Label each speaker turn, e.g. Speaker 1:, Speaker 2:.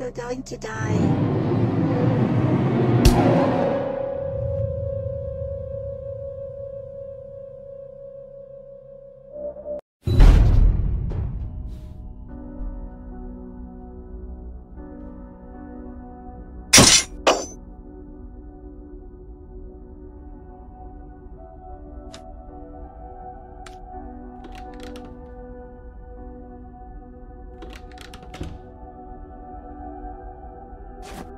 Speaker 1: You're going to die. you